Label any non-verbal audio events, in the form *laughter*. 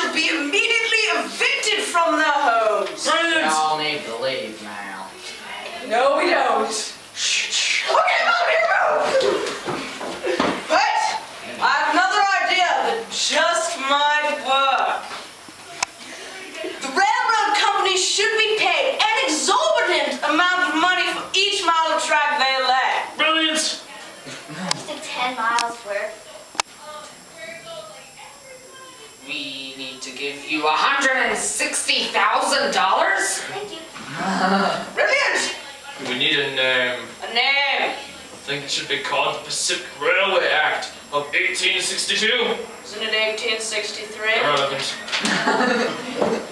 should be immediately evicted from their homes. Brilliant. We all need to leave now. No, we don't. Shh. Okay, move here, move. But I have another idea that just might work. The railroad company should be paid an exorbitant amount of money for each mile of track they lay. Brilliant. Just like 10 miles worth. Need to give you $160,000? Thank you. *laughs* Brilliant! We need a name. A name. I think it should be called the Pacific Railway Act of 1862. Isn't it 1863? Irrelevant. *laughs*